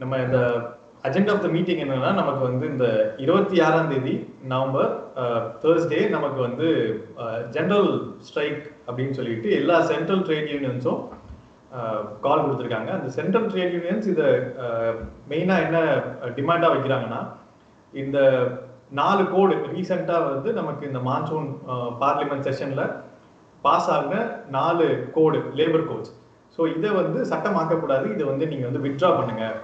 நம்ம இந்த agenda of the meeting என்னன்னா நமக்கு வந்து இந்த இருபத்தி ஆறாம் தேதி நவம்பர் தேர்ஸ்டே நமக்கு வந்து ஜென்ரல் ஸ்ட்ரைக் அப்படின்னு சொல்லிட்டு எல்லா சென்ட்ரல் ட்ரேட் யூனியன்ஸும் கால் கொடுத்துருக்காங்க. அந்த சென்ட்ரல் ட்ரேட் யூனியன்ஸ் இதை மெயினாக என்ன டிமாண்டாக வைக்கிறாங்கன்னா இந்த நாலு கோடு ரீசெண்டாக வந்து நமக்கு இந்த மான்சூன் பார்லிமெண்ட் செஷனில் பாஸ் ஆகின நாலு கோடு லேபர் கோட்ஸ் ஸோ இதை வந்து சட்டமாக்கக்கூடாது. இதை வந்து நீங்கள் வந்து வித்ட்ரா பண்ணுங்கள்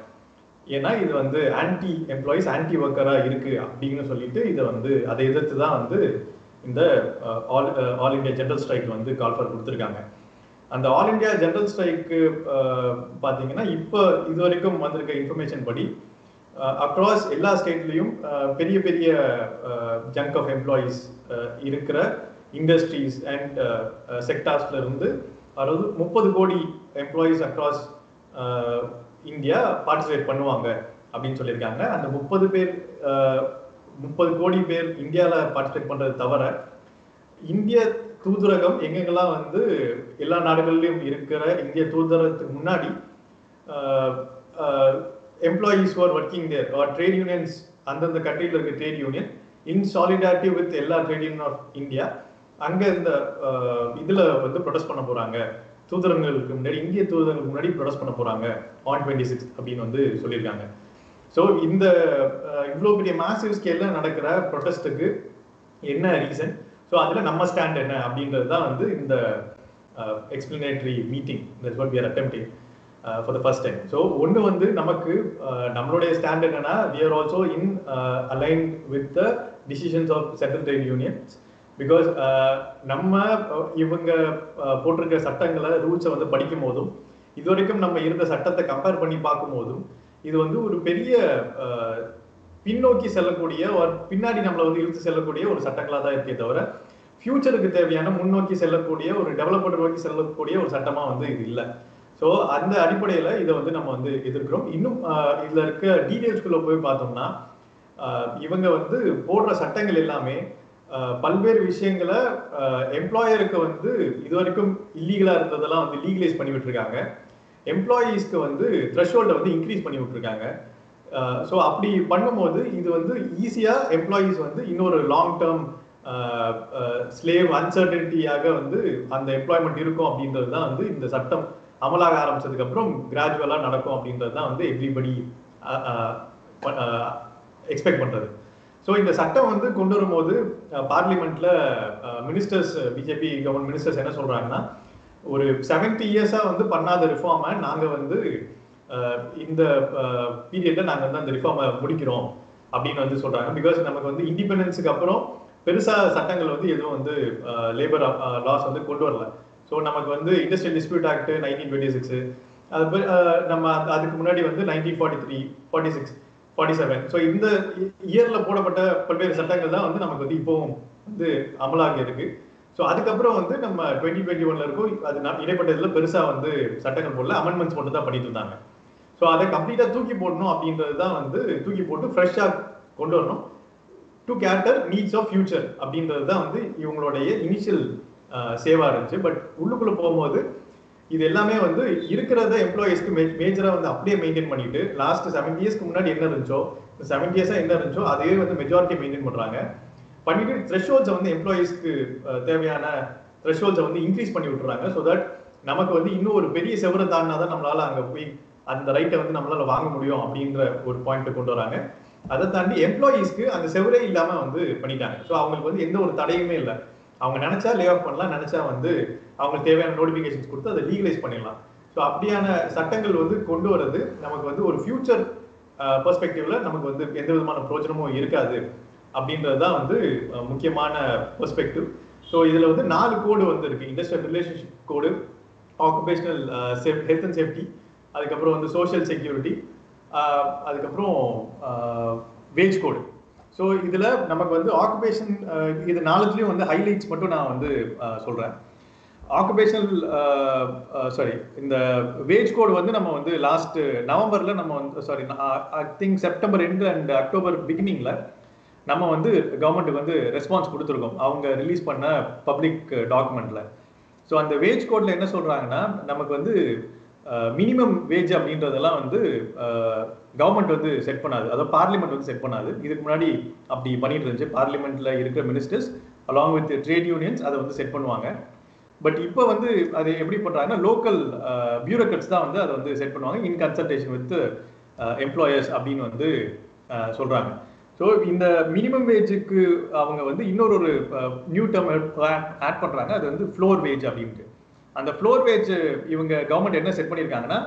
ஏன்னா இது வந்து ஆன்டி எம்ப்ளாயிஸ் ஆன்டி ஒர்க்கராக இருக்கு அப்படின்னு சொல்லிட்டு இதை வந்து அதை எதிர்த்து தான் வந்து இந்த all all India general strike வந்து கால் ஃபார் கொடுத்துருக்காங்க. அந்த ஆல் இண்டியா ஜென்ரல் ஸ்ட்ரைக்கு பார்த்தீங்கன்னா இப்போ இது வரைக்கும் வந்திருக்க இன்ஃபர்மேஷன் படி அக்ராஸ் எல்லா ஸ்டேட்லேயும் பெரிய பெரிய ஜங்க் ஆஃப் எம்ப்ளாயீஸ் இருக்கிற இண்டஸ்ட்ரீஸ் அண்ட் செக்டார்ஸ்ல இருந்து அதாவது முப்பது கோடி எம்ப்ளாயீஸ் அக்ராஸ் இந்தியா பார்ட்டிசிபேட் பண்ணுவாங்க அப்படின்னு சொல்லியிருக்காங்க. அந்த முப்பது பேர் முப்பது கோடி பேர் இந்தியாவில் பார்ட்டிசிபேட் பண்ணுறது தவிர இந்திய தூதரகம் எங்கெங்கெல்லாம் வந்து எல்லா நாடுகள்லையும் இருக்கிற இந்திய தூதரகத்துக்கு முன்னாடி employees or working there or trade unions அந்தந்த கண்ட்ரியில் இருக்க trade union in solidarity with எல்லா ட்ரேட் யூனியன் ஆஃப் இந்தியா அங்கே இந்த இதில் வந்து ப்ரொடெஸ்ட் பண்ண போகிறாங்க தூதரங்களுக்கு முன்னாடி இந்திய தூதரங்களுக்கு முன்னாடி ப்ரொடெஸ்ட் பண்ண போகிறாங்க ஆன் டுவெண்ட்டி சிக்ஸ் அப்படின்னு வந்து சொல்லியிருக்காங்க. ஸோ இந்த இவ்வளோ பெரிய மாசிவ் ஸ்கேலில் நடக்கிற ப்ரொடெஸ்ட்டுக்கு என்ன ரீசன் ஸோ அதில் நம்ம ஸ்டாண்ட் என்ன? அப்படின்றது தான் வந்து இந்த explanatory meeting that's what we're are for the first time so ஒன்று வந்து நமக்கு நம்மளுடைய ஸ்டாண்ட் என்னன்னா we are also in align with the decisions of central trade unions because uh, நம்ம இவங்க போட்டிருக்க சட்டங்களை ரூல்ஸை வந்து படிக்கும் போதும் இது வரைக்கும் நம்ம இருந்த சட்டத்தை கம்பேர் பண்ணி பார்க்கும் போதும் இது வந்து ஒரு பெரிய பின்னோக்கி செல்லக்கூடிய ஒரு பின்னாடி நம்மளை வந்து இழுத்து செல்லக்கூடிய ஒரு சட்டங்களாக தான் இருக்கே தவிர ஃபியூச்சருக்கு தேவையான முன்னோக்கி செல்லக்கூடிய ஒரு டெவலப்மெண்ட் நோக்கி செல்லக்கூடிய ஒரு சட்டமா வந்து இது இல்லை. ஸோ அந்த அடிப்படையில் இதை வந்து நம்ம வந்து எதிர்க்கிறோம். இன்னும் இதில் இருக்க டீடைல்ஸ்குள்ளே போய் பார்த்தோம்னா இவங்க வந்து போடுற சட்டங்கள் எல்லாமே பல்வேறு விஷயங்களை எம்ப்ளாயருக்கு வந்து இது வரைக்கும் இல்லீகலாக இருந்ததெல்லாம் வந்து லீகலைஸ் பண்ணி விட்டுருக்காங்க. எம்ப்ளாயீஸ்க்கு வந்து த்ரெஷ்ஹோல்டை வந்து இன்க்ரீஸ் பண்ணி விட்டுருக்காங்க. ஸோ அப்படி பண்ணும்போது இது வந்து ஈஸியாக எம்ப்ளாயீஸ் வந்து இன்னொரு லாங் டேர்ம் ஸ்லேவ் அன்சர்டனிட்டியாக வந்து அந்த எம்ப்ளாய்மெண்ட் இருக்கும் அப்படின்றது தான் வந்து இந்த சட்டம் அமலாக ஆரம்பிச்சதுக்கு அப்புறம் கிராஜுவலாக நடக்கும் அப்படின்றது தான் வந்து எவ்ரிபடி எக்ஸ்பெக்ட் பண்ணுறது ஸோ இந்த சட்டம் வந்து கொண்டு வரும்போது பார்லிமெண்ட்ல மினிஸ்டர்ஸ் பிஜேபி கவர்மெண்ட் மினிஸ்டர்ஸ் என்ன சொல்றாங்கன்னா ஒரு செவன்டி இயர்ஸா வந்து பண்ணாத ரிஃபார்மை நாங்க வந்து இந்த பீரியட்ல நாங்க வந்து அந்த ரிஃபார்மை முடிக்கிறோம் அப்படின்னு வந்து சொல்றாங்க. பிகாஸ் நமக்கு வந்து இண்டிபெண்டன்ஸுக்கு அப்புறம் பெருசா சட்டங்கள் வந்து எதுவும் வந்து லேபர் லாஸ் வந்து கொண்டு வரல. ஸோ நமக்கு வந்து industrial dispute act nineteen twenty six அது நம்ம அதுக்கு முன்னாடி வந்து nineteen forty three forty six forty seven so இந்த இயர்ல போடப்பட்ட பல்வேறு சட்டங்கள் தான் வந்து நமக்கு வந்து இப்போவும் வந்து அமலாகி இருக்கு. ஸோ அதுக்கப்புறம் வந்து நம்ம டுவெண்ட்டி டுவெண்ட்டி ஒன்ல இருக்கும் அது இடைப்பட்டதுல பெருசா வந்து சட்டங்கள் போடல அமெண்ட்மெண்ட்ஸ் மட்டும் தான் பண்ணிட்டு இருந்தாங்க. ஸோ அதை கம்ப்ளீட்டா தூக்கி போடணும் அப்படின்றது தான் வந்து தூக்கி போட்டு ஃப்ரெஷ்ஷா கொண்டு வரணும். To cater needs of future அப்படின்றது தான் வந்து இவங்களுடைய இனிஷியல் சேவா இருந்துச்சு. பட் உள்ளுக்குள்ள போகும்போது இது எல்லாமே வந்து இருக்கிறத எம்ப்ளாயிஸ்க்கு மேஜரா வந்து அப்படியே மெயின்டைன் பண்ணிட்டு லாஸ்ட் செவன் இயர்ஸ்க்கு முன்னாடி என்ன இருந்துச்சோ செவன் இயர்ஸா என்ன இருந்துச்சோ அதே வந்து மெஜாரிட்டி மெயின்டைன் பண்றாங்க. பண்ணிட்டு த்ரெஷோல்ஸை வந்து எம்ப்ளாயிஸ்க்கு தேவையான த்ரெஷோல்ஸை வந்து இன்க்ரீஸ் பண்ணி விட்டுறாங்க. ஸோ தட் நமக்கு வந்து இன்னும் ஒரு பெரிய செவரை தாண்டினா தான் நம்மளால அங்க போய் அந்த ரைட்டை வந்து நம்மளால வாங்க முடியும் அப்படின்ற ஒரு பாயிண்ட் கொண்டு வராங்க. அதை தாண்டி எம்ப்ளாயீஸ்க்கு அந்த செவரே இல்லாம வந்து பண்ணிட்டாங்க. ஸோ அவங்களுக்கு வந்து எந்த ஒரு தடையுமே இல்லை. அவங்க நினைச்சா லே ஆஃப் பண்ணலாம் நினைச்சா வந்து அவங்களுக்கு தேவையான நோட்டிபிகேஷன்ஸ் கொடுத்து அதை லீகலைஸ் பண்ணிடலாம். ஸோ அப்படியான சட்டங்கள் வந்து கொண்டு வர்றது நமக்கு வந்து ஒரு ஃபியூச்சர் பெர்ஸ்பெக்டிவ்ல நமக்கு வந்து எந்த விதமான பிரோஜனமும் இருக்காது அப்படின்றது தான் வந்து முக்கியமான பெர்ஸ்பெக்டிவ் ஸோ இதில் வந்து நாலு கோடு வந்து இருக்கு. Industrial relationship code occupational health and safety அதுக்கப்புறம் வந்து சோஷியல் செக்யூரிட்டி அதுக்கப்புறம் வேஜ் கோடு ஸோ இதில் நமக்கு வந்து ஆக்குபேஷன் இது நாலுலேயும் வந்து ஹைலைட்ஸ் மட்டும் நான் வந்து சொல்கிறேன் ஆக்குபேஷனல் சாரி இந்த வேஜ் கோடு வந்து நம்ம வந்து லாஸ்ட் நவம்பரில் நம்ம வந்து sorry I think September end and October பிகினிங்கில் நம்ம வந்து கவர்மெண்ட்டுக்கு வந்து ரெஸ்பான்ஸ் கொடுத்துருக்கோம். அவங்க ரிலீஸ் பண்ண பப்ளிக் டாக்குமெண்ட்டில் ஸோ அந்த வேஜ் கோடில் என்ன சொல்கிறாங்கன்னா நமக்கு வந்து மினிமம் வேஜ் அப்படின்றதெல்லாம் வந்து கவர்மெண்ட் வந்து செட் பண்ணாது. அதாவது பார்லிமெண்ட் வந்து செட் பண்ணாது. இதுக்கு முன்னாடி அப்படி பண்ணிட்டு இருந்துச்சு. பார்லிமெண்ட்ல இருக்கிற ministers along with trade unions அதை வந்து செட் பண்ணுவாங்க. பட் இப்போ வந்து அது எப்படி பண்ணுறாங்கன்னா லோக்கல் பியூரோக்ரட்ஸ் தான் வந்து அதை வந்து செட் பண்ணுவாங்க. இன் கன்சல்டேஷன் வித் எம்ப்ளாயர்ஸ் அப்படின்னு வந்து சொல்கிறாங்க ஸோ இந்த மினிமம் வேஜுக்கு அவங்க வந்து இன்னொரு ஒரு நியூ டேர்ம் ஆட் பண்ணுறாங்க அது வந்து ஃப்ளோர் வேஜ் அப்படின்ட்டு. அந்த ஃப்ளோர் வேஜ் இவங்க கவர்மெண்ட் என்ன செட் பண்ணியிருக்காங்கன்னா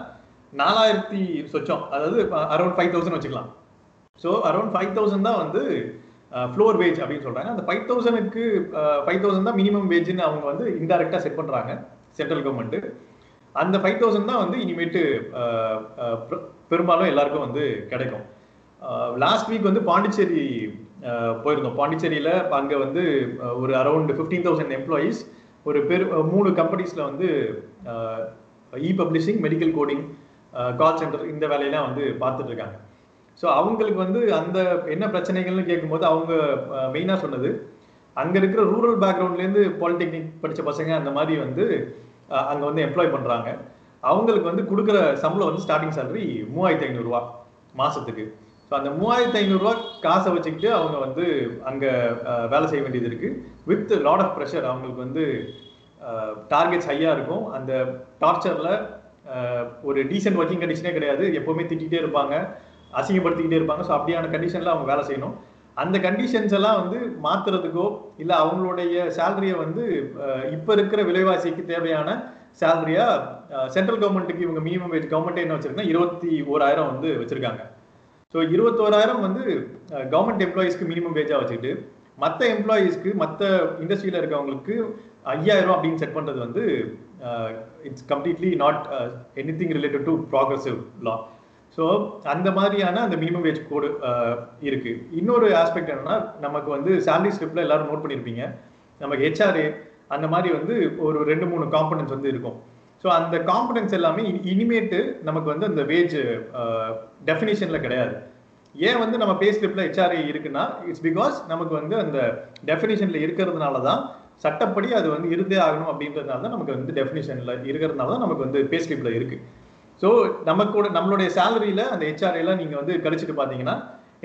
நாலாயிரத்தி சொச்சம் அதாவது அரௌண்ட் ஃபைவ் தௌசண்ட் வச்சுக்கலாம். ஸோ அரௌண்ட் ஃபைவ் தௌசண்ட் தான் வந்து ஃப்ளோர் வேஜ் அப்படின்னு சொல்கிறாங்க அந்த ஃபைவ் தௌசண்ட்க்கு ஃபைவ் தௌசண்ட் தான் மினிமம் வேஜ்னு அவங்க வந்து இன்டெரக்டாக செட் பண்ணுறாங்க சென்ட்ரல் கவர்மெண்ட்டு அந்த ஃபைவ் தௌசண்ட் தான் வந்து இனிமேட்டு பெ- பெரும்பாலும் எல்லாருக்கும் வந்து கிடைக்கும். லாஸ்ட் வீக் வந்து பாண்டிச்சேரி போயிருந்தோம். பாண்டிச்சேரியில் அங்கே வந்து ஒரு அரௌண்ட் ஃபிஃப்டீன் தௌசண்ட் எம்ப்ளாயீஸ் ஒரு பெரு மூணு கம்பெனிஸில் வந்து e publishing medical coding call centre இந்த வேலையெல்லாம் வந்து பார்த்துட்டு இருக்காங்க. ஸோ அவங்களுக்கு வந்து அந்த என்ன பிரச்சனைகள்னு கேட்கும்போது அவங்க மெயினாக சொன்னது அங்கே இருக்கிற ரூரல் பேக்ரவுண்ட்லேருந்து பாலிடெக்னிக் படித்த பசங்க அந்த மாதிரி வந்து அங்கே வந்து எம்ப்ளாய் பண்ணுறாங்க அவங்களுக்கு வந்து கொடுக்குற சம்பளம் வந்து ஸ்டார்டிங் சேலரி மூவாயிரத்தி ஐநூறுரூவா மாதத்துக்கு ஸோ அந்த மூவாயிரத்தி ஐநூறுரூவா காசை வச்சுக்கிட்டு அவங்க வந்து அங்கே வேலை செய்ய வேண்டியது இருக்குது வித் லாட் ஆஃப் ப்ரெஷர் அவங்களுக்கு வந்து டார்கெட்ஸ் ஹையாக இருக்கும். அந்த டார்ச்சரில் ஒரு டீசென்ட் ஒர்க்கிங் கண்டிஷனே கிடையாது. எப்போவுமே திட்டிகிட்டே இருப்பாங்க அசிங்கப்படுத்திக்கிட்டே இருப்பாங்க. ஸோ அப்படியான கண்டிஷனில் அவங்க வேலை செய்யணும். அந்த கண்டிஷன்ஸ் எல்லாம் வந்து மாத்துறதுக்கோ இல்லை அவங்களுடைய சேலரியை வந்து இப்போ இருக்கிற விலைவாசிக்கு தேவையான சேலரியா சென்ட்ரல் கவர்மெண்ட்டுக்கு இவங்க மினிமம் வேஜ் கவர்மெண்ட் என்ன வச்சிருக்குன்னா இருபத்தி ஓராயிரம் வந்து வச்சிருக்காங்க. ஸோ இருபத்தோராயிரம் வந்து கவர்மெண்ட் எம்ப்ளாயீஸ்க்கு மினிமம் வேஜாக வச்சுக்கிட்டு மற்ற எம்ப்ளாயீஸ்க்கு மற்ற இண்டஸ்ட்ரியில் இருக்கவங்களுக்கு ஐயாயிரம் அப்படின்னு செட் பண்ணுறது வந்து it's completely not anything related to progressive law so அந்த மாதிரியான அந்த மினிமம் வேஜ் கோடு இருக்கு. இன்னொரு ஆஸ்பெக்ட் என்னன்னா நமக்கு வந்து சேலரி ஸ்லிப்ல எல்லாரும் நோட் பண்ணியிருப்பீங்க நமக்கு ஹெச்ஆர்ஏ அந்த மாதிரி வந்து ஒரு ரெண்டு மூணு காம்பனன்ஸ் வந்து இருக்கும். ஸோ அந்த காம்பனன்ஸ் எல்லாமே இனிமேட்டு நமக்கு வந்து அந்த வேஜ் டெஃபினிஷன்ல கிடையாது. ஏன் வந்து நம்ம பே ஸ்லிப்ல ஹெச்ஆர்ஏ இருக்குன்னா இட்ஸ் பிகாஸ் நமக்கு வந்து அந்த டெஃபினிஷன்ல இருக்கிறதுனால தான் சட்டப்படி அது வந்து இருந்தே ஆகணும் அப்படின்றதுனால தான் நமக்கு வந்து டெஃபினிஷன்ல இருக்கிறதுனால தான் நமக்கு வந்து பே ஸ்லிப்ல இருக்கு. ஸோ நமக்கு நம்மளுடைய சேலரியில அந்த ஹெச்ஆர்ஏல நீங்க வந்து கழிச்சிட்டு பார்த்தீங்கன்னா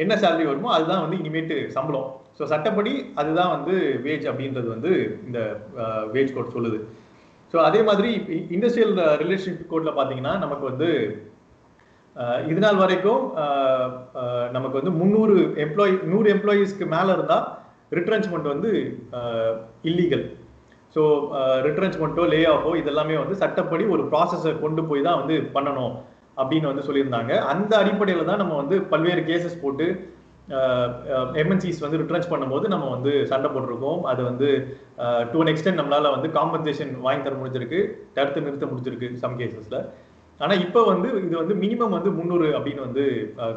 என்ன சேலரி வருமோ அதுதான் வந்து இனிமேட்டு சம்பளம். ஸோ சட்டப்படி அதுதான் வந்து வேஜ் அப்படின்றது வந்து இந்த வேஜ் கோட் சொல்லுது. ஸோ அதே மாதிரி இண்டஸ்ட்ரியல் ரிலேஷன்ஷிப் கோட்ல பார்த்தீங்கன்னா நமக்கு வந்து இது நாள் வரைக்கும் நமக்கு வந்து முந்நூறு எம்ப்ளாயி நூறு எம்ப்ளாயீஸ்க்கு மேலே இருந்தால் ரிட்ரன்ச்மெண்ட் வந்து இல்லீகல் ஸோ ரிட்ரன்ச்மெண்ட்டோ லே ஆஃபோ இதெல்லாமே வந்து சட்டப்படி ஒரு ப்ராசஸை கொண்டு போய் தான் வந்து பண்ணணும் அப்படின்னு வந்து சொல்லியிருந்தாங்க. அந்த அடிப்படையில் தான் நம்ம வந்து பல்வேறு கேசஸ் போட்டு எம்என்சிஸ் வந்து ரிட்ரன்ச் பண்ணும்போது நம்ம வந்து சண்டை போட்டிருக்கோம். அது வந்து டு அன் எக்ஸ்டென்ட் நம்மளால வந்து காம்பன்சேஷன் வாங்கி தர முடிஞ்சிருக்கு. தடுத்து நிறுத்த முடிஞ்சிருக்கு சம் கேசஸ்ல ஆனா இப்போ வந்து இது வந்து மினிமம் வந்து முந்நூறு அப்படின்னு வந்து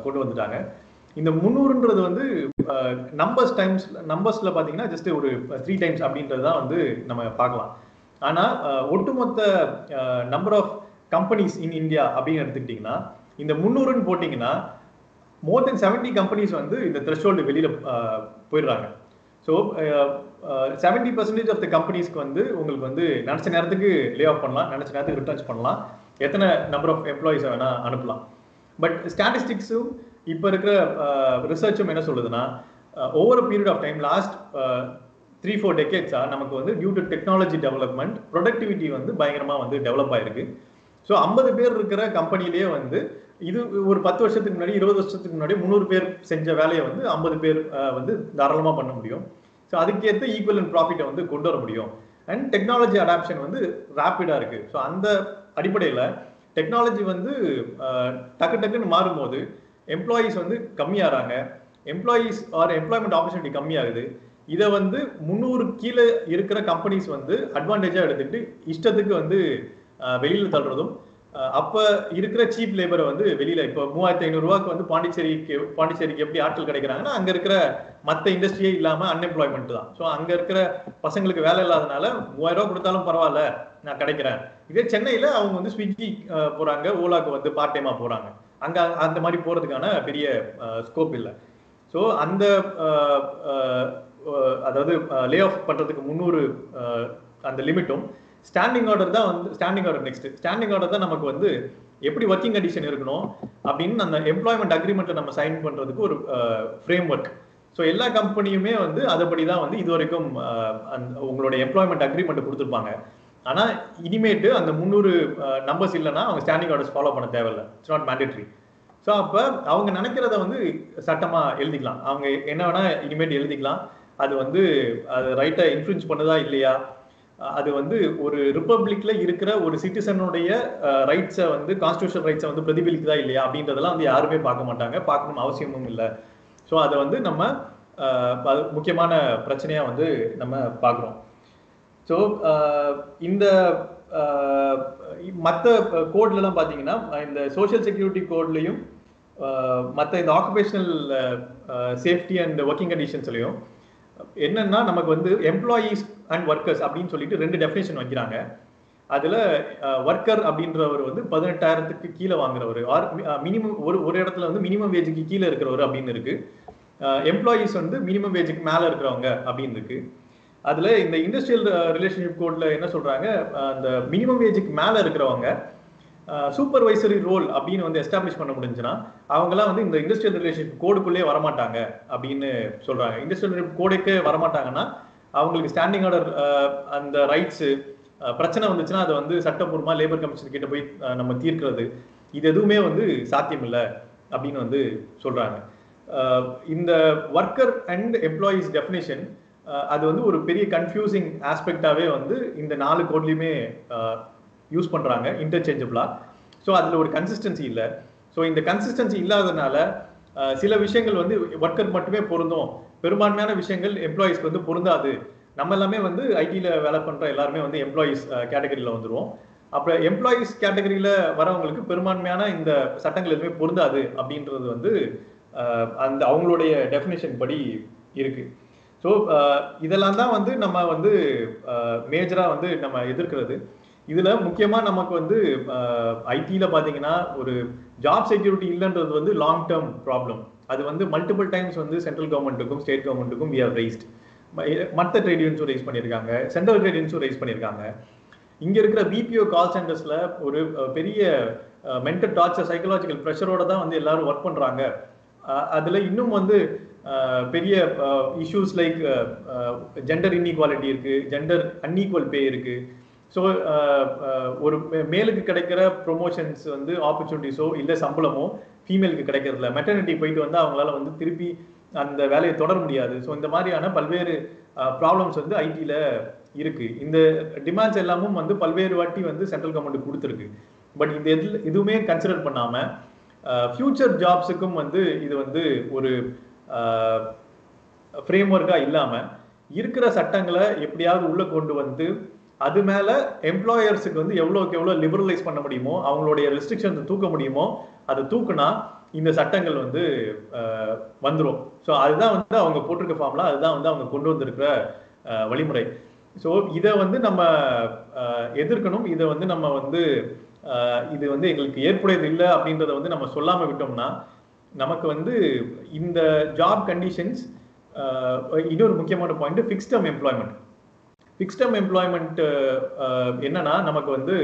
கொண்டு வந்துட்டாங்க. இந்த முந்நூறுன்றது வந்து நம்பர்ஸ் டைம்ஸ் நம்பர்ஸ்ல பாத்தீங்கன்னா ஜஸ்ட் ஒரு த்ரீ டைம்ஸ் அப்படின்றது தான் வந்து நம்ம பார்க்கலாம். ஆனா ஒட்டுமொத்த number of companies in India அப்படின்னு எடுத்துக்கிட்டிங்கன்னா இந்த முந்நூறுன்னு போட்டிங்கன்னா மோர் தென் செவன்டி கம்பெனிஸ் வந்து இந்த த்ரெஷ்ஹோல்டு வெளியில் போயிடுறாங்க. So seventy percentage of the கம்பெனிஸ்க்கு வந்து உங்களுக்கு வந்து நினச்ச நேரத்துக்கு லே ஆஃப் பண்ணலாம் நினச்ச நேரத்துக்கு ரிட்டர்ன்ஸ் பண்ணலாம். எத்தனை நம்பர் ஆஃப் எம்ப்ளாயிஸை வேணால் அனுப்பலாம். பட் ஸ்டாட்டிஸ்டிக்ஸும் இப்போ இருக்கிற ரிசர்ச்சும் என்ன சொல்லுதுன்னா over period of time last three four டெக்கேட்ஸாக நமக்கு வந்து due to technology development productivity வந்து பயங்கரமாக வந்து டெவலப் ஆயிருக்கு. ஸோ ஐம்பது பேர் இருக்கிற கம்பெனிலேயே வந்து இது ஒரு பத்து வருஷத்துக்கு முன்னாடி இருபது வருஷத்துக்கு முன்னாடி முந்நூறு பேர் செஞ்ச வேலையை வந்து ஐம்பது பேர் வந்து தாராளமாக பண்ண முடியும். ஸோ அதுக்கேற்ற ஈக்குவல் அண்ட் ப்ராஃபிட்டை வந்து கொண்டு வர முடியும். அண்ட் டெக்னாலஜி அடாப்ஷன் வந்து ரேப்பிடாக இருக்குது ஸோ அந்த அடிப்படையில் டெக்னாலஜி வந்து டக்கு டக்குன்னு மாறும்போது எம்ப்ளாயீஸ் வந்து கம்மியாகிறாங்க எம்ப்ளாயீஸ் ஆர் எம்ப்ளாய்மெண்ட் ஆப்பர்ச்சுனிட்டி கம்மியாகுது. இதை வந்து முந்நூறு கீழே இருக்கிற கம்பெனிஸ் வந்து அட்வான்டேஜாக எடுத்துக்கிட்டு இஷ்டத்துக்கு வந்து வெளியில் தள்ளுறதும் அப்ப இருக்கிற சீப் லேபரை வந்து வெளியில இப்போ மூவாயிரத்தி ஐநூறு ரூபாய்க்கு வந்து பாண்டிச்சேரிக்கு பாண்டிச்சேரிக்கு எப்படி ஆட்கள் கிடைக்கிறாங்கன்னா அங்க இருக்கிற மத்த இண்டஸ்ட்ரியே இல்லாம அன்எம்ப்ளாய்மெண்ட் தான். ஸோ அங்க இருக்கிற பசங்களுக்கு வேலை இல்லாதனால மூவாயிரம் ரூபாய் கொடுத்தாலும் பரவாயில்ல நான் கிடைக்கிறேன். இதே சென்னையில அவங்க வந்து ஸ்விக்கி போறாங்க ஓலாக்கு வந்து பார்ட் டைமா போறாங்க. அங்க அந்த மாதிரி போறதுக்கான பெரிய ஸ்கோப் இல்லை. ஸோ அந்த அதாவது லே ஆஃப் பண்றதுக்கு முந்நூறு அந்த லிமிட்டும் ஸ்டாண்டிங் ஆர்டர் தான் வந்து standing order next standing order தான் நமக்கு வந்து எப்படி ஒர்க்கிங் கண்டிஷன் இருக்கணும் அப்படின்னு அந்த எம்ப்ளாய்மெண்ட் அக்ரிமெண்ட்டை நம்ம சைன் பண்ணுறதுக்கு ஒரு ஃப்ரேம் ஒர்க் ஸோ எல்லா கம்பெனியுமே வந்து அதுபடி தான் வந்து இது வரைக்கும் உங்களோட எம்ப்ளாய்மெண்ட் அக்ரிமெண்ட் கொடுத்துருப்பாங்க. ஆனால் இனிமேட்டு அந்த முந்நூறு நம்பர்ஸ் இல்லைன்னா அவங்க ஸ்டாண்டிங் ஆர்டர்ஸ் ஃபாலோ பண்ண தேவையில்லை. இட்ஸ் நாட் மேண்டேட்ரி ஸோ அப்போ அவங்க நினைக்கிறத வந்து சட்டமாக எழுதிக்கலாம். அவங்க என்ன வேணால் இனிமேட் எழுதிக்கலாம். அது வந்து அது ரைட்டை இன்ஃப்ளூயன்ஸ் பண்ணுதா இல்லையா? அது வந்து ஒரு ரிப்பப்ளிக்ல இருக்கிற ஒரு சிட்டிசனுடைய ரைட்ஸை வந்து கான்ஸ்டியூஷன் ரைட்ஸை வந்து பிரதிபலிக்குதா இல்லையா அப்படின்றதெல்லாம் வந்து யாருமே பார்க்க மாட்டாங்க. பார்க்கணும் அவசியமும் இல்லை. ஸோ அதை வந்து நம்ம முக்கியமான பிரச்சனையாக வந்து நம்ம பார்க்குறோம். ஸோ இந்த மற்ற கோட்லலாம் பார்த்தீங்கன்னா இந்த சோஷியல் செக்யூரிட்டி கோட்லையும் மற்ற இந்த ஆக்குபேஷனல் சேஃப்டி அண்ட் ஒர்க்கிங் கண்டிஷன்ஸ்லையும் என்னன்னா நமக்கு வந்து எம்ப்ளாயீஸ் அண்ட் ஒர்க்கர்ஸ் அப்படின்னு சொல்லிட்டு ரெண்டு டெஃபினேஷன் வைக்கிறாங்க. அதுல ஒர்க்கர் அப்படின்றவர் வந்து பதினெட்டாயிரத்துக்கு கீழே வாங்குறவர். ஆர் மினிமம் ஒரு ஒரு இடத்துல வந்து மினிமம் வேஜுக்கு கீழே இருக்கிறவர் அப்படின்னு இருக்கு. எம்ப்ளாயீஸ் வந்து மினிமம் வேஜுக்கு மேலே இருக்கிறவங்க அப்படின்னு இருக்கு. அதுல இந்த இண்டஸ்ட்ரியல் ரிலேஷன்ஷிப் கோட்ல என்ன சொல்றாங்க? அந்த மினிமம் வேஜுக்கு மேலே இருக்கிறவங்க சூப்பர்வைசரி ரோல் அப்படின்னு வந்து எஸ்டாப்ளிஷ் பண்ண முடிஞ்சுன்னா அவங்கலாம் வந்து இந்த இண்டஸ்ட்ரியல் ரிலேஷன்ஷிப் கோடுக்குள்ளே வரமாட்டாங்க அப்படின்னு சொல்றாங்க. இண்டஸ்ட்ரியல் கோடுக்கே வரமாட்டாங்கன்னா அவங்களுக்கு ஸ்டாண்டிங் ஆர்டர் அந்த ரைட்ஸ் பிரச்சனை வந்துச்சுன்னா அதை வந்து சட்டப்பூர்வமாக லேபர் கமிஷன் கிட்ட போய் நம்ம தீர்க்கிறது. இது எதுவுமே வந்து சாத்தியம் இல்லை அப்படின்னு வந்து சொல்றாங்க. இந்த ஒர்க்கர் அண்ட் எம்ப்ளாயீஸ் டெஃபினேஷன் அது வந்து ஒரு பெரிய கன்ஃபியூசிங் ஆஸ்பெக்டாகவே வந்து இந்த நாலு கோட்லையுமே யூஸ் பண்ணுறாங்க இன்டர்ச்சேஞ்சபிளாக ஸோ அதில் ஒரு கன்சிஸ்டன்சி இல்லை. ஸோ இந்த கன்சிஸ்டன்சி இல்லாததுனால சில விஷயங்கள் வந்து ஒர்க்கர் மட்டுமே பொருந்தும். பெரும்பான்மையான விஷயங்கள் எம்ப்ளாயிஸ்க்கு வந்து பொருந்தாது. நம்ம எல்லாமே வந்து ஐடியில் வேலை பண்ணுற எல்லாருமே வந்து எம்ப்ளாயீஸ் கேட்டகரியில் வந்துடுவோம் அப்புறம் எம்ப்ளாயீஸ் கேட்டகரியில் வரவங்களுக்கு பெரும்பான்மையான இந்த சட்டங்கள் எதுவுமே பொருந்தாது அப்படின்றது வந்து அந்த அவங்களுடைய டெஃபினேஷன் படி இருக்கு. ஸோ இதெல்லாம் தான் வந்து நம்ம வந்து மேஜராக வந்து நம்ம எதிர்க்கிறது. இதில் முக்கியமாக நமக்கு வந்து ஐடியில் பார்த்தீங்கன்னா ஒரு ஜாப் செக்யூரிட்டி இல்லைன்றது வந்து லாங் டேர்ம் ப்ராப்ளம் அது வந்து மல்டிபிள் டைம்ஸ் வந்து சென்ட்ரல் கவர்மெண்ட்டுக்கும் ஸ்டேட் கவர்மெண்ட்டுக்கும் வி ஹவ் ரைஸ்ட் மற்ற ட்ரேட் யூனியன்ஸும் ரைஸ் பண்ணியிருக்காங்க. சென்ட்ரல் ட்ரேட் யூனியன்ஸும் ரைஸ் பண்ணியிருக்காங்க. இங்கே இருக்கிற பிபிஓ கால் சென்டர்ஸில் ஒரு பெரிய மென்டல் டார்ச்சர் சைக்கலாஜிக்கல் ப்ரெஷரோட தான் வந்து எல்லாரும் ஒர்க் பண்ணுறாங்க அதில் இன்னும் வந்து பெரிய இஷ்யூஸ் லைக் ஜெண்டர் இன்இக்வாலிட்டி இருக்குது ஜெண்டர் அன்ஈக்குவல் பே இருக்குது ஸோ ஒரு மேலுக்கு கிடைக்கிற ப்ரொமோஷன்ஸ் வந்து ஆப்பர்ச்சுனிட்டிஸோ இல்லை சம்பளமோ ஃபீமேலுக்கு கிடைக்கிறதில்ல மெட்டர்னிட்டி போயிட்டு வந்து அவங்களால வந்து திருப்பி அந்த வேலையை தொடர முடியாது. ஸோ இந்த மாதிரியான பல்வேறு ப்ராப்ளம்ஸ் வந்து ஐடியில் இருக்கு. இந்த டிமாண்ட்ஸ் எல்லாமும் வந்து பல்வேறு வாட்டி வந்து சென்ட்ரல் கவர்மெண்ட் கொடுத்துருக்கு. பட் இந்த எதில் எதுவுமே கன்சிடர் பண்ணாமல் ஃபியூச்சர் ஜாப்ஸுக்கும் வந்து இது வந்து ஒரு ஃப்ரேம் ஒர்க்காக இல்லாமல் இருக்கிற சட்டங்களை எப்படியாவது உள்ளே கொண்டு வந்து அது மேல எம்ப்ளாயர்ஸுக்கு வந்து எவ்வளோக்கு எவ்வளோ லிபரலைஸ் பண்ண முடியுமோ அவங்களுடைய ரெஸ்ட்ரிக்ஷன்ஸ் தூக்க முடியுமோ அதை தூக்குனா இந்த சட்டங்கள் வந்து வந்துடும் ஸோ அதுதான் வந்து அவங்க போட்டிருக்க ஃபார்ம்ல அதுதான் வந்து அவங்க கொண்டு வந்திருக்கிற வழிமுறை. ஸோ இதை வந்து நம்ம எதிர்க்கணும். இதை வந்து நம்ம வந்து இது வந்து எங்களுக்கு ஏற்புடையது இல்லை அப்படின்றத வந்து நம்ம சொல்லாமல் விட்டோம்னா நமக்கு வந்து இந்த ஜாப் கண்டிஷன்ஸ் இன்னொரு முக்கியமான point fix term employment fixed term employment என்னன்னா நமக்கு வந்து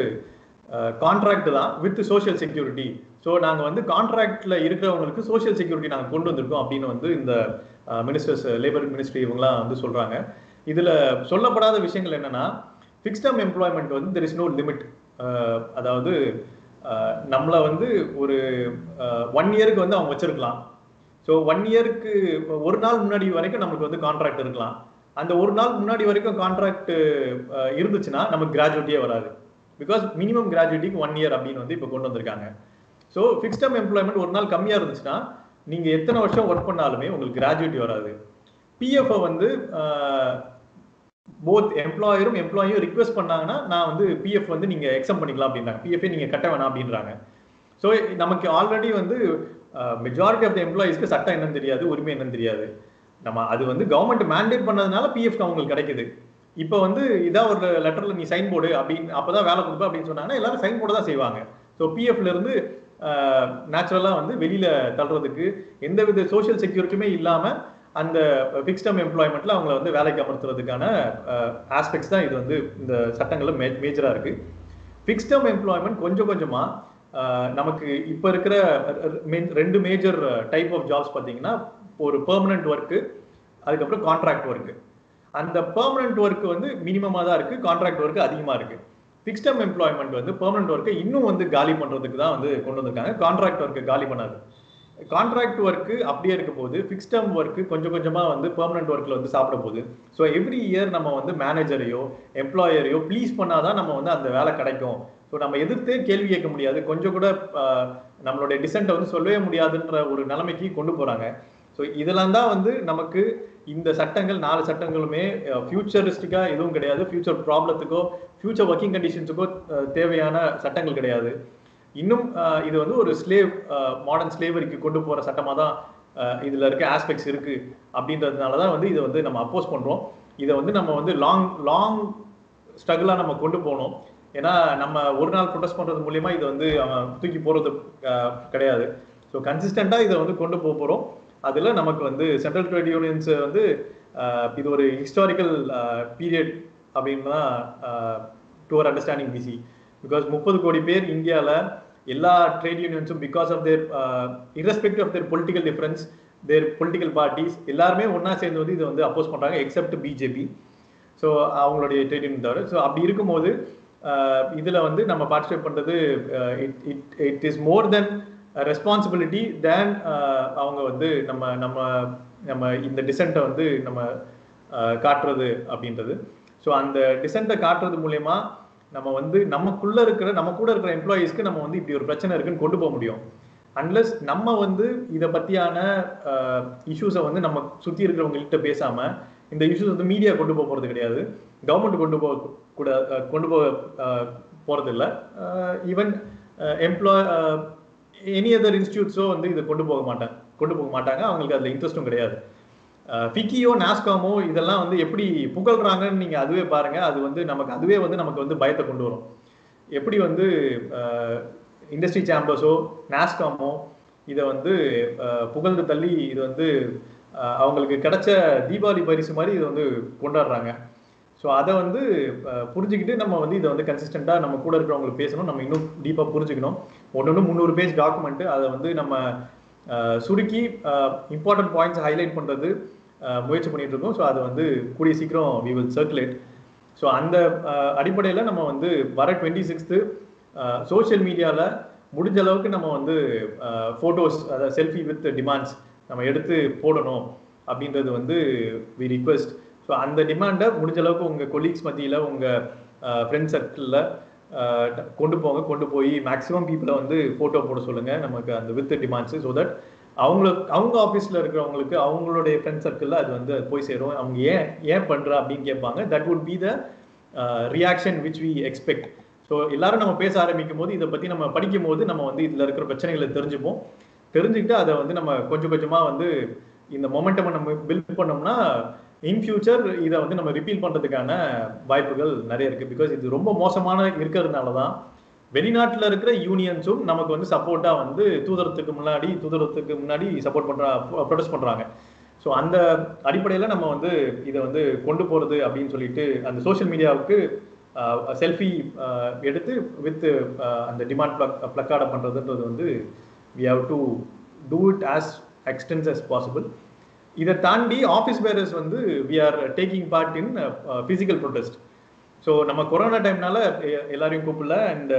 uh, கான்ட்ராக்ட் தான் வித் சோஷியல் செக்யூரிட்டி ஸோ நாங்கள் வந்து கான்ட்ராக்டில் இருக்கிறவங்களுக்கு சோஷியல் செக்யூரிட்டி நாங்கள் கொண்டு வந்திருக்கோம் அப்படின்னு வந்து இந்த மினிஸ்டர்ஸ் லேபர் மினிஸ்ட்ரி இவங்கலாம் வந்து சொல்கிறாங்க இதில் சொல்லப்படாத விஷயங்கள் என்னென்னா ஃபிக்ஸ்ட் டேர்ம் எம்ப்ளாய்மெண்ட் வந்து தெர் இஸ் நோ லிமிட் அதாவது uh, நம்மளை வந்து ஒரு uh, ஒன் இயருக்கு வந்து அவங்க வச்சுருக்கலாம். ஸோ ஒன் இயருக்கு ஒரு நாள் முன்னாடி வரைக்கும் நம்மளுக்கு வந்து கான்ட்ராக்ட் இருக்கலாம். அந்த ஒரு நாள் முன்னாடி வரைக்கும் கான்ட்ராக்ட் இருந்துச்சுன்னா நமக்கு கிராஜுவேட்டியே வராது. பிகாஸ் மினிமம் கிராஜுவேட்டிக்கு ஒன் இயர் அப்படின்னு வந்து இப்போ கொண்டு வந்திருக்காங்க. ஸோ ஃபிக்ஸ்ட் டேர்ம் எம்ப்ளாய்மெண்ட் ஒரு நாள் கம்மியாக இருந்துச்சுன்னா நீங்கள் எத்தனை வருஷம் ஒர்க் பண்ணாலுமே உங்களுக்கு கிராஜுவேட்டி வராது. பிஎஃப்ஐ வந்து போத் எம்ப்ளாயரும் எம்ப்ளாயும் ரிக்வெஸ்ட் பண்ணாங்கன்னா நான் வந்து பிஎஃப் வந்து நீங்கள் எக்ஸம் பண்ணிக்கலாம் அப்படின்றாங்க. பிஎஃப்ஏ நீங்கள் கட்ட வேணாம் அப்படின்றாங்க. ஸோ நமக்கு ஆல்ரெடி வந்து மெஜாரிட்டி ஆஃப் த எம்ப்ளாயிஸ்க்கு சட்டம் என்னன்னு தெரியாது உரிமை என்னன்னு தெரியாது. நம்ம அது வந்து கவர்மெண்ட் மேண்டேட் பண்ணதுனால பிஎஃப் அவங்களுக்கு கிடைக்குது. இப்போ வந்து இதான் ஒரு லெட்டர்ல நீ சைன் போடு அப்படின்னு அப்பதான் வேலை கொடுப்ப அப்படின்னு சொன்னாங்கன்னா எல்லாரும் சைன் போட தான் செய்வாங்க ஸோ பிஎஃப்ல இருந்து நேச்சுரலா வந்து வெளியில தள்ளுறதுக்கு எந்த வித சோசியல் செக்யூரிட்டியுமே இல்லாம அந்த ஃபிக்ஸ் டேர்ம் எம்ப்ளாய்மெண்ட்ல அவங்கள வந்து வேலைக்கு அமர்த்துறதுக்கான ஆஸ்பெக்ட்ஸ் தான் இது வந்து இந்த சட்டங்கள்ல மே மேஜரா இருக்கு. ஃபிக்ஸ் டேர்ம் எம்ப்ளாய்மெண்ட் கொஞ்சம் கொஞ்சமா நமக்கு இப்போ இருக்கிற ரெண்டு மேஜர் டைப் ஆஃப் ஜாப்ஸ் பார்த்தீங்கன்னா ஒரு பெர்மனன்ட் ஒர்க்கு அதுக்கப்புறம் கான்ட்ராக்ட் ஒர்க்கு அந்த பெர்மனன்ட் ஒர்க்கு வந்து மினிமமாக தான் இருக்குது கான்ட்ராக்ட் ஒர்க் அதிகமாக இருக்குது ஃபிக்ஸ் டேம் எம்ப்ளாய்மெண்ட் வந்து பெர்மனன்ட் ஒர்க்கை இன்னும் வந்து காலி பண்ணுறதுக்கு தான் வந்து கொண்டு வந்திருக்காங்க. கான்ட்ராக்ட் ஒர்க்கு காலி பண்ணாது. கான்ட்ராக்ட் ஒர்க்கு அப்படியே இருக்க போது ஃபிக்ஸ் டேர்ம் ஒர்க்கு கொஞ்சம் கொஞ்சமாக வந்து பெர்மனன்ட் ஒர்க்கில் வந்து சாப்பிட போகுது ஸோ எவ்ரி இயர் நம்ம வந்து மேனேஜரையோ எம்ப்ளாயரையோ ப்ளீஸ் பண்ணாதான் நம்ம வந்து அந்த வேலை கிடைக்கும். ஸோ நம்ம எதிர்த்தே கேள்வி கேட்க முடியாது. கொஞ்சம் கூட நம்மளுடைய டிசென்ட்டை வந்து சொல்லவே முடியாதுன்ற ஒரு நிலைமைக்கு கொண்டு போகிறாங்க ஸோ இதெல்லாம் தான் வந்து நமக்கு இந்த சட்டங்கள் நாலு சட்டங்களுமே ஃபியூச்சரிஸ்டிக்காக எதுவும் கிடையாது. ஃபியூச்சர் ப்ராப்ளத்துக்கோ ஃபியூச்சர் ஒர்க்கிங் கண்டிஷன்ஸுக்கோ தேவையான சட்டங்கள் கிடையாது. இன்னும் இது வந்து ஒரு ஸ்லேவ் மாடர்ன் ஸ்லேவரிக்கு கொண்டு போகிற சட்டமாக தான் இதில் இருக்க ஆஸ்பெக்ட்ஸ் இருக்குது அப்படின்றதுனால தான் வந்து இதை வந்து நம்ம அப்போஸ் பண்ணுறோம் இதை வந்து நம்ம வந்து லாங் லாங் ஸ்ட்ரகிளாக நம்ம கொண்டு போகணும் ஏன்னா நம்ம ஒரு நாள் ப்ரொடெஸ்ட் பண்ணுறது மூலயமா இதை வந்து அவன் தூக்கி போகிறது கிடையாது. ஸோ கன்சிஸ்டண்ட்டாக இதை வந்து கொண்டு போக போகிறோம் அதுல நமக்கு வந்து சென்ட்ரல் ட்ரேட் யூனியன்ஸ் வந்து இது ஒரு ஹிஸ்டாரிக்கல் பீரியட் அப்படின்னு தான் டு அவர் அண்டர்ஸ்டாண்டிங் பிசி பிகாஸ் முப்பது கோடி பேர் இந்தியாவில் எல்லா trade யூனியன்ஸும் because of their respect of their political difference their political parties எல்லாருமே ஒன்றா சேர்ந்து வந்து இதை வந்து அப்போஸ் பண்ணுறாங்க எக்ஸப்ட் பிஜேபி ஸோ அவங்களுடைய ட்ரேட் யூனியன் தவிர ஸோ அப்படி இருக்கும்போது இதில் வந்து நம்ம பார்ட்டிசிபேட் பண்ணுறது it it it is more than responsibility than uh, அவங்க வந்து நம்ம நம்ம நம்ம இந்த டிசென்ட்டை வந்து நம்ம uh, காட்டுறது அப்படின்றது. ஸோ அந்த டிசென்ட்டை காட்டுறது மூலயமா நம்ம வந்து நமக்குள்ள இருக்கிற நம்ம கூட இருக்கிற எம்ப்ளாயீஸ்க்கு நம்ம வந்து இப்படி ஒரு பிரச்சனை இருக்குன்னு கொண்டு போக முடியும். அன்லஸ் நம்ம வந்து இதை பற்றியான இஷ்யூஸை uh, வந்து நம்ம சுற்றி இருக்கிறவங்கள்ட்ட பேசாமல் இந்த இஷ்யூஸ் வந்து மீடியா கொண்டு போக போகிறது கிடையாது. கவர்மெண்ட் கொண்டு போக கூட கொண்டு போக போகிறது இல்லை ஈவன் எம்ப்ளாய் எனி அதர் இன்ஸ்டியூட்ஸோ வந்து இதை கொண்டு போக மாட்டாங்க கொண்டு போக மாட்டாங்க. அவங்களுக்கு அதில் இன்ட்ரெஸ்ட்டும் கிடையாது. ஃபிக்கியோ நாஸ்காமோ இதெல்லாம் வந்து எப்படி புகழ்றாங்கன்னு நீங்கள் அதுவே பாருங்கள் அது வந்து நமக்கு அதுவே வந்து நமக்கு வந்து பயத்தை கொண்டு வரும். எப்படி வந்து இண்டஸ்ட்ரி சாம்பர்ஸோ நாஸ்காமோ இதை வந்து புகழ்ந்து தள்ளி இது வந்து அவங்களுக்கு கிடைச்ச தீபாவளி பரிசு மாதிரி இதை வந்து கொண்டாடுறாங்க. ஸோ அதை வந்து புரிஞ்சுக்கிட்டு நம்ம வந்து இதை வந்து கன்சிஸ்டண்ட்டாக நம்ம கூட இருக்கிறவங்களுக்கு பேசணும். நம்ம இன்னும் டீப்பாக புரிஞ்சுக்கணும். ஒன்று முந்நூறு பேஜ் டாக்குமெண்ட் அதை வந்து நம்ம சுருக்கி இம்பார்ட்டன்ட் பாயிண்ட்ஸ் ஹைலைட் பண்ணுறது முயற்சி பண்ணிட்டு இருக்கோம். ஸோ அது வந்து கூடிய சீக்கிரம் வி வில் சர்க்குலேட் ஸோ அந்த அடிப்படையில் நம்ம வந்து வர டுவெண்ட்டி சிக்ஸ்த்து சோஷியல் மீடியாவில் முடிஞ்ச அளவுக்கு நம்ம வந்து ஃபோட்டோஸ் அதாவது செல்ஃபி வித் டிமாண்ட்ஸ் நம்ம எடுத்து போடணும் அப்படின்றது வந்து வி ரிக்வெஸ்ட் ஸோ அந்த டிமாண்டை முடிஞ்ச அளவுக்கு உங்கள் கொலீக்ஸ் மத்தியில் உங்கள் ஃப்ரெண்ட் சர்க்கிளில் கொண்டு போங்க கொண்டு போய் மேக்ஸிமம் பீப்புளை வந்து ஃபோட்டோ போட சொல்லுங்கள் நமக்கு அந்த வித் டிமாண்ட்ஸு ஸோ தட் அவங்களுக்கு அவங்க ஆஃபீஸில் இருக்கிறவங்களுக்கு அவங்களுடைய ஃப்ரெண்ட் சர்க்கிளில் அது வந்து அது போய் சேரும். அவங்க ஏன் ஏன் பண்ணுறா அப்படின்னு கேட்பாங்க. That would be the reaction which we expect so எல்லாரும் நம்ம பேச ஆரம்பிக்கும் போது இதை பற்றி நம்ம படிக்கும் போது நம்ம வந்து இதில் இருக்கிற பிரச்சனைகளை தெரிஞ்சுப்போம். தெரிஞ்சுக்கிட்டு அதை வந்து நம்ம கொஞ்சம் கொஞ்சமாக வந்து இந்த மொமெண்டம் நம்ம பில்ட் பண்ணோம்னா இன் ஃபியூச்சர் இதை வந்து நம்ம ரிப்பீல் பண்ணுறதுக்கான வாய்ப்புகள் நிறைய இருக்குது பிகாஸ் இது ரொம்ப மோசமான இருக்கிறதுனால தான் வெளிநாட்டில் இருக்கிற யூனியன்ஸும் நமக்கு வந்து சப்போர்ட்டாக வந்து தூதரத்துக்கு முன்னாடி தூதரத்துக்கு முன்னாடி சப்போர்ட் பண்ணுறா ப்ரொடெஸ்ட் பண்ணுறாங்க ஸோ அந்த அடிப்படையில் நம்ம வந்து இதை வந்து கொண்டு போகிறது அப்படின்னு சொல்லிட்டு அந்த சோஷியல் மீடியாவுக்கு செல்ஃபி எடுத்து வித் அந்த டிமாண்ட் ப்ளக் ப்ளக்கார்டை பண்ணுறதுன்றது வந்து we have to do it as extents as possible இதை தாண்டி ஆஃபீஸ் பேரர்ஸ் வந்து we are taking part in physical protest so நம்ம கொரோனா டைம்னால எல்லாரையும் கூப்பிடல and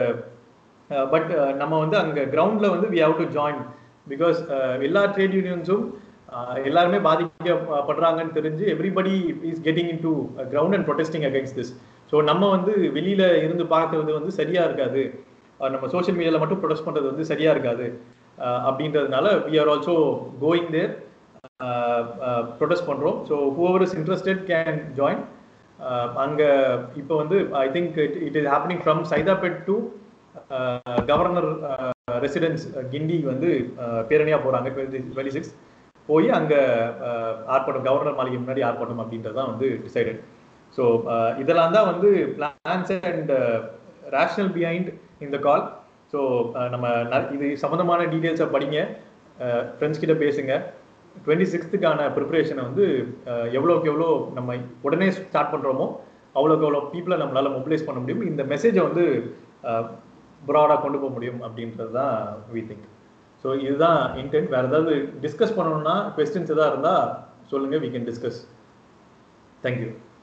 but uh, uh, uh, நம்ம வந்து அங்கே கிரவுண்டில் வந்து we have to join because எல்லா ட்ரேட் யூனியன்ஸும் எல்லாருமே பாதிக்கப்படுறாங்கன்னு தெரிஞ்சு everybody is getting into ground and protesting against this so நம்ம வந்து வெளியில இருந்து பார்க்கறது வந்து சரியா இருக்காது. நம்ம சோஷியல் மீடியாவில் மட்டும் ப்ரொடெஸ்ட் பண்ணுறது வந்து சரியா இருக்காது. அப்படின்றதுனால we are also going there protest பண்ணுறோம் so whoever is interested can join அங்கே இப்போ வந்து I think it it is happening from Saidapet to governor residence Guindy வந்து uh, பேரணியாக போகிறாங்க டுவெண்ட்டி டுவெண்ட்டி சிக்ஸ் போய் அங்கே uh, ஆர்ப்பாட்டம் கவர்னர் மாளிகை முன்னாடி ஆர்ப்பாட்டம் அப்படின்றது தான் வந்து டிசைடட் ஸோ uh, இதெல்லாம் தான் வந்து பிளான்ஸ் அண்ட் ரேஷனல் பிஹைண்ட் இந்த கால் ஸோ நம்ம ந- இது சம்மந்தமான டீட்டெயில்ஸை படிங்க. ஃப்ரெண்ட்ஸ் கிட்ட பேசுங்க. டுவெண்ட்டி சிக்ஸ்த்துக்கான ப்ரிப்பரேஷனை வந்து எவ்வளோக்கு எவ்வளோ நம்ம உடனே ஸ்டார்ட் பண்ணுறோமோ அவ்வளோக்கு எவ்வளோ பீப்புளை நம்மளால் மொபிலைஸ் பண்ண முடியும். இந்த மெசேஜை வந்து ப்ராடாக கொண்டு போக முடியும் அப்படின்றது தான் வி திங்க் ஸோ இதுதான் இன்டென்ட் வேறு ஏதாவது டிஸ்கஸ் பண்ணணும்னா கொஸ்டின்ஸ் எதாவது இருந்தால் சொல்லுங்கள் வி கேன் டிஸ்கஸ் தேங்க்யூ